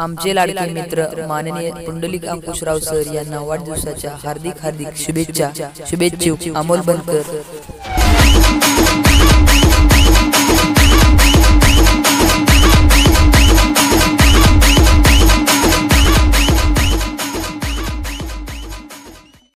आमचे लाडके मित्र माननीय पुंडलिक अंकुशराव सर यांना वाढदिवसाच्या हार्दिक हार्दिक शुभेच्छा शुभेच्छुक अमोल बनकर